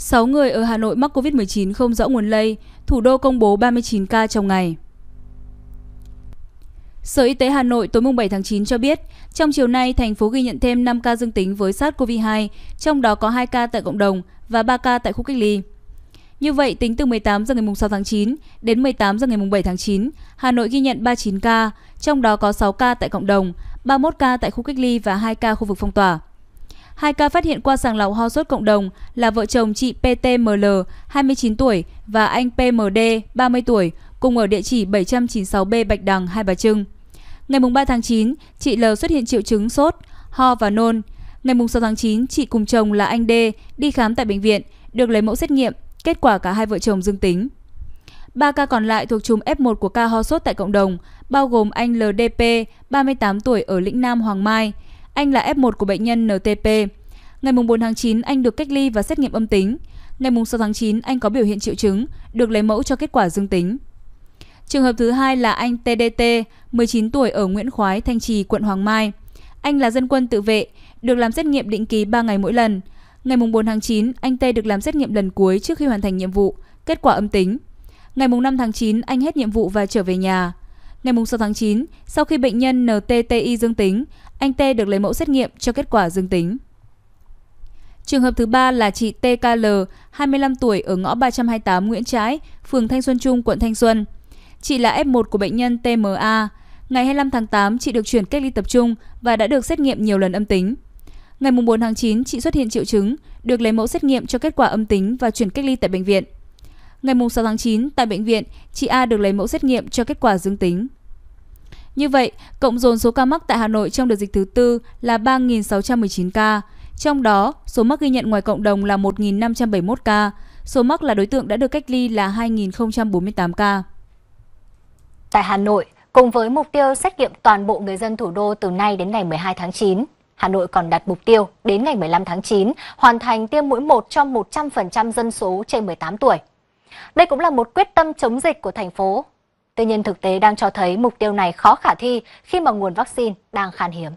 6 người ở Hà Nội mắc COVID-19 không rõ nguồn lây, thủ đô công bố 39 ca trong ngày. Sở Y tế Hà Nội tối 7 tháng 9 cho biết, trong chiều nay, thành phố ghi nhận thêm 5 ca dương tính với SARS-CoV-2, trong đó có 2 ca tại cộng đồng và 3 ca tại khu cách ly. Như vậy, tính từ 18 giờ ngày 6 tháng 9 đến 18 giờ ngày 7 tháng 9, Hà Nội ghi nhận 39 ca, trong đó có 6 ca tại cộng đồng, 31 ca tại khu cách ly và 2 ca khu vực phong tỏa. Hai ca phát hiện qua sàng lọc ho sốt cộng đồng là vợ chồng chị PTML, 29 tuổi và anh PMD, 30 tuổi, cùng ở địa chỉ 796B Bạch Đằng, Hai Bà Trưng. Ngày 3 tháng 9, chị L xuất hiện triệu chứng sốt, ho và nôn. Ngày 6 tháng 9, chị cùng chồng là anh D đi khám tại bệnh viện, được lấy mẫu xét nghiệm, kết quả cả hai vợ chồng dương tính. Ba ca còn lại thuộc chùm F1 của ca ho sốt tại cộng đồng, bao gồm anh LDP, 38 tuổi ở lĩnh Nam Hoàng Mai, anh là F1 của bệnh nhân NTP. Ngày 4 tháng 9, anh được cách ly và xét nghiệm âm tính. Ngày 6 tháng 9, anh có biểu hiện triệu chứng, được lấy mẫu cho kết quả dương tính. Trường hợp thứ hai là anh TDT, 19 tuổi ở Nguyễn Khoái, Thanh Trì, quận Hoàng Mai. Anh là dân quân tự vệ, được làm xét nghiệm định kỳ 3 ngày mỗi lần. Ngày 4 tháng 9, anh T được làm xét nghiệm lần cuối trước khi hoàn thành nhiệm vụ, kết quả âm tính. Ngày 5 tháng 9, anh hết nhiệm vụ và trở về nhà. Ngày 6 tháng 9, sau khi bệnh nhân NTTI dương tính, anh T được lấy mẫu xét nghiệm cho kết quả dương tính. Trường hợp thứ ba là chị TKL, 25 tuổi ở ngõ 328 Nguyễn Trãi, phường Thanh Xuân Trung, quận Thanh Xuân. Chị là F1 của bệnh nhân TMA. Ngày 25 tháng 8, chị được chuyển cách ly tập trung và đã được xét nghiệm nhiều lần âm tính. Ngày 4 tháng 9, chị xuất hiện triệu chứng, được lấy mẫu xét nghiệm cho kết quả âm tính và chuyển cách ly tại bệnh viện. Ngày 6 tháng 9, tại bệnh viện, chị A được lấy mẫu xét nghiệm cho kết quả dương tính. Như vậy, cộng dồn số ca mắc tại Hà Nội trong đợt dịch thứ tư là 3.619 ca. Trong đó, số mắc ghi nhận ngoài cộng đồng là 1.571 ca. Số mắc là đối tượng đã được cách ly là 2.048 ca. Tại Hà Nội, cùng với mục tiêu xét nghiệm toàn bộ người dân thủ đô từ nay đến ngày 12 tháng 9, Hà Nội còn đặt mục tiêu đến ngày 15 tháng 9 hoàn thành tiêm mũi 1 cho 100% dân số trên 18 tuổi. Đây cũng là một quyết tâm chống dịch của thành phố. Tuy nhiên thực tế đang cho thấy mục tiêu này khó khả thi khi mà nguồn vaccine đang khan hiếm.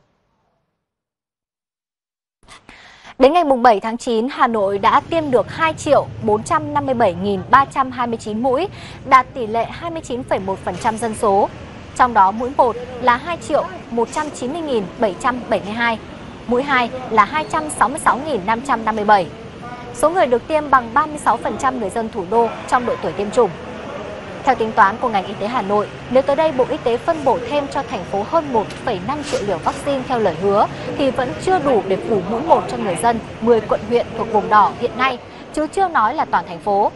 Đến ngày 7 tháng 9, Hà Nội đã tiêm được 2 triệu 457.329 mũi, đạt tỷ lệ 29,1% dân số. Trong đó mũi 1 là 2 triệu 190.772, mũi 2 là 266.557. Số người được tiêm bằng 36% người dân thủ đô trong độ tuổi tiêm chủng. Theo tính toán của ngành y tế Hà Nội, nếu tới đây Bộ Y tế phân bổ thêm cho thành phố hơn 1,5 triệu liều vaccine theo lời hứa thì vẫn chưa đủ để phủ mũi một cho người dân 10 quận huyện thuộc vùng đỏ hiện nay, chứ chưa nói là toàn thành phố.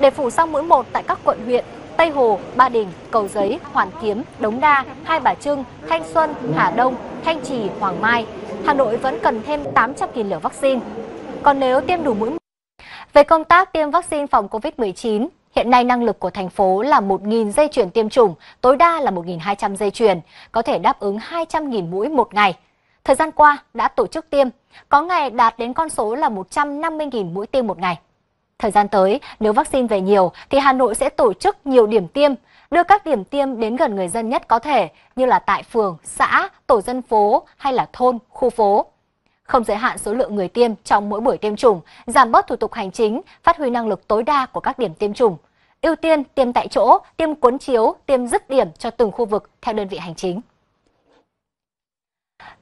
Để phủ xong mũi một tại các quận huyện Tây Hồ, Ba Đình, Cầu Giấy, Hoàn Kiếm, Đống Đa, Hai Bà Trưng, Thanh Xuân, Hà Đông, Thanh Trì, Hoàng Mai, Hà Nội vẫn cần thêm 800.000 liều vaccine. Còn nếu tiêm đủ mũi về công tác tiêm vaccine phòng COVID-19, Hiện nay năng lực của thành phố là 1.000 dây chuyển tiêm chủng, tối đa là 1.200 dây chuyền, có thể đáp ứng 200.000 mũi một ngày. Thời gian qua đã tổ chức tiêm, có ngày đạt đến con số là 150.000 mũi tiêm một ngày. Thời gian tới, nếu vaccine về nhiều thì Hà Nội sẽ tổ chức nhiều điểm tiêm, đưa các điểm tiêm đến gần người dân nhất có thể như là tại phường, xã, tổ dân phố hay là thôn, khu phố không giới hạn số lượng người tiêm trong mỗi buổi tiêm chủng, giảm bớt thủ tục hành chính, phát huy năng lực tối đa của các điểm tiêm chủng. Ưu tiên tiêm tại chỗ, tiêm cuốn chiếu, tiêm dứt điểm cho từng khu vực theo đơn vị hành chính.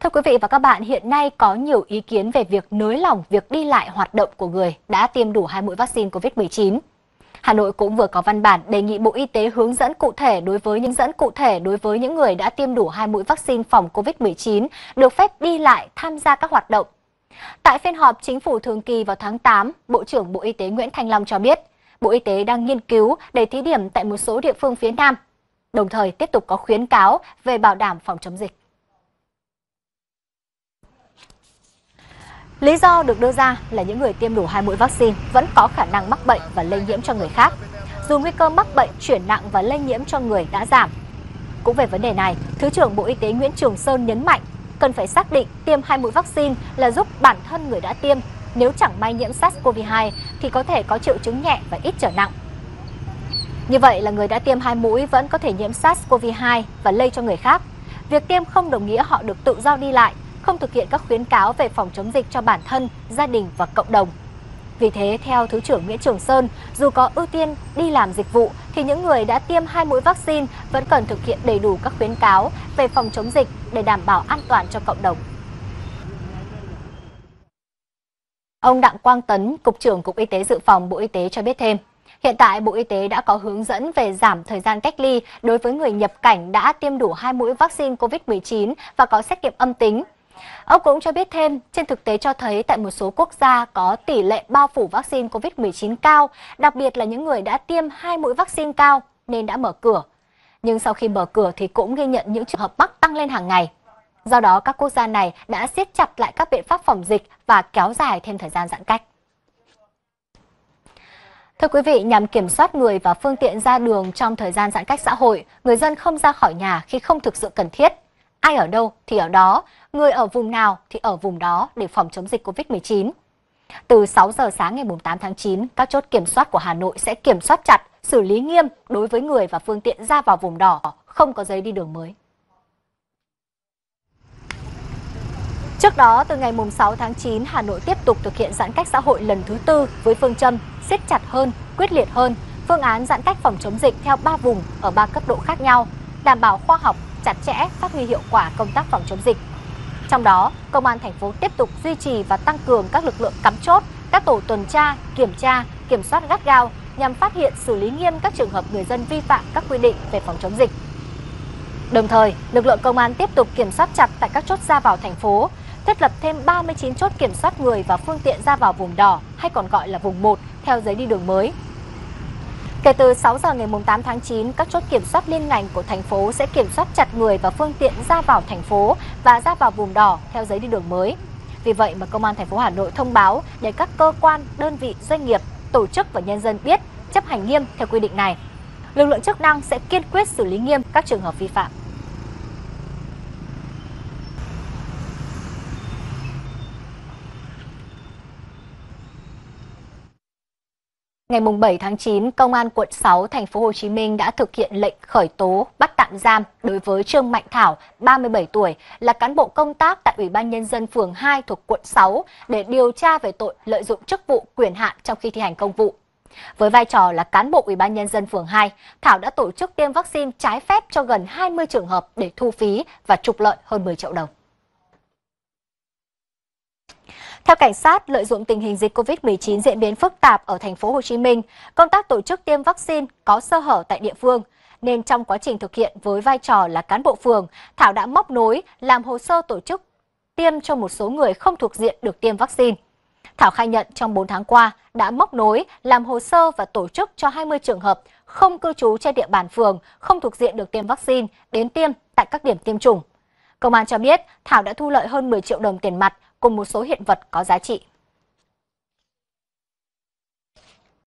Thưa quý vị và các bạn, hiện nay có nhiều ý kiến về việc nới lỏng việc đi lại hoạt động của người đã tiêm đủ hai mũi vaccine COVID-19. Hà Nội cũng vừa có văn bản đề nghị Bộ Y tế hướng dẫn cụ thể đối với những dẫn cụ thể đối với những người đã tiêm đủ hai mũi vaccine phòng COVID-19 được phép đi lại tham gia các hoạt động. Tại phiên họp chính phủ thường kỳ vào tháng 8, Bộ trưởng Bộ Y tế Nguyễn Thanh Long cho biết, Bộ Y tế đang nghiên cứu để thí điểm tại một số địa phương phía Nam, đồng thời tiếp tục có khuyến cáo về bảo đảm phòng chống dịch. Lý do được đưa ra là những người tiêm đủ hai mũi vaccine vẫn có khả năng mắc bệnh và lây nhiễm cho người khác, dù nguy cơ mắc bệnh chuyển nặng và lây nhiễm cho người đã giảm. Cũng về vấn đề này, Thứ trưởng Bộ Y tế Nguyễn Trường Sơn nhấn mạnh cần phải xác định tiêm hai mũi vaccine là giúp bản thân người đã tiêm nếu chẳng may nhiễm SARS-CoV-2 thì có thể có triệu chứng nhẹ và ít trở nặng. Như vậy là người đã tiêm hai mũi vẫn có thể nhiễm SARS-CoV-2 và lây cho người khác. Việc tiêm không đồng nghĩa họ được tự do đi lại, không thực hiện các khuyến cáo về phòng chống dịch cho bản thân, gia đình và cộng đồng. Vì thế, theo Thứ trưởng Nguyễn Trường Sơn, dù có ưu tiên đi làm dịch vụ, thì những người đã tiêm hai mũi vaccine vẫn cần thực hiện đầy đủ các khuyến cáo về phòng chống dịch để đảm bảo an toàn cho cộng đồng. Ông Đặng Quang Tấn, Cục trưởng Cục Y tế Dự phòng Bộ Y tế cho biết thêm, hiện tại Bộ Y tế đã có hướng dẫn về giảm thời gian cách ly đối với người nhập cảnh đã tiêm đủ hai mũi vaccine COVID-19 và có xét nghiệm âm tính. Ông cũng cho biết thêm, trên thực tế cho thấy tại một số quốc gia có tỷ lệ bao phủ vaccine COVID-19 cao, đặc biệt là những người đã tiêm hai mũi vaccine cao nên đã mở cửa. Nhưng sau khi mở cửa thì cũng ghi nhận những trường hợp mắc tăng lên hàng ngày. Do đó, các quốc gia này đã siết chặt lại các biện pháp phòng dịch và kéo dài thêm thời gian giãn cách. Thưa quý vị, nhằm kiểm soát người và phương tiện ra đường trong thời gian giãn cách xã hội, người dân không ra khỏi nhà khi không thực sự cần thiết. Ai ở đâu thì ở đó, người ở vùng nào thì ở vùng đó để phòng chống dịch COVID-19. Từ 6 giờ sáng ngày 8 tháng 9, các chốt kiểm soát của Hà Nội sẽ kiểm soát chặt, xử lý nghiêm đối với người và phương tiện ra vào vùng đỏ, không có giấy đi đường mới. Trước đó, từ ngày 6 tháng 9, Hà Nội tiếp tục thực hiện giãn cách xã hội lần thứ tư với phương châm siết chặt hơn, quyết liệt hơn, phương án giãn cách phòng chống dịch theo 3 vùng ở 3 cấp độ khác nhau, đảm bảo khoa học, chặt chẽ, phát huy hiệu quả công tác phòng chống dịch. Trong đó, Công an thành phố tiếp tục duy trì và tăng cường các lực lượng cắm chốt, các tổ tuần tra, kiểm tra, kiểm soát gắt gao nhằm phát hiện xử lý nghiêm các trường hợp người dân vi phạm các quy định về phòng chống dịch. Đồng thời, lực lượng công an tiếp tục kiểm soát chặt tại các chốt ra vào thành phố, thiết lập thêm 39 chốt kiểm soát người và phương tiện ra vào vùng đỏ hay còn gọi là vùng 1 theo giấy đi đường mới. Kể từ 6 giờ ngày 8 tháng 9, các chốt kiểm soát liên ngành của thành phố sẽ kiểm soát chặt người và phương tiện ra vào thành phố và ra vào vùng đỏ theo giấy đi đường mới. Vì vậy mà Công an thành phố Hà Nội thông báo để các cơ quan, đơn vị, doanh nghiệp, tổ chức và nhân dân biết chấp hành nghiêm theo quy định này. Lực lượng chức năng sẽ kiên quyết xử lý nghiêm các trường hợp vi phạm. Ngày 7 tháng 9, Công an quận 6 thành phố Hồ Chí Minh đã thực hiện lệnh khởi tố, bắt tạm giam đối với Trương Mạnh Thảo, 37 tuổi, là cán bộ công tác tại Ủy ban nhân dân phường 2 thuộc quận 6 để điều tra về tội lợi dụng chức vụ quyền hạn trong khi thi hành công vụ. Với vai trò là cán bộ Ủy ban nhân dân phường 2, Thảo đã tổ chức tiêm vaccine trái phép cho gần 20 trường hợp để thu phí và trục lợi hơn 10 triệu đồng. Theo cảnh sát, lợi dụng tình hình dịch COVID-19 diễn biến phức tạp ở thành phố Hồ Chí Minh, công tác tổ chức tiêm vaccine có sơ hở tại địa phương nên trong quá trình thực hiện với vai trò là cán bộ phường, Thảo đã móc nối làm hồ sơ tổ chức tiêm cho một số người không thuộc diện được tiêm vaccine. Thảo khai nhận trong 4 tháng qua đã móc nối, làm hồ sơ và tổ chức cho 20 trường hợp không cư trú trên địa bàn phường, không thuộc diện được tiêm vaccine đến tiêm tại các điểm tiêm chủng. Công an cho biết Thảo đã thu lợi hơn 10 triệu đồng tiền mặt cùng một số hiện vật có giá trị.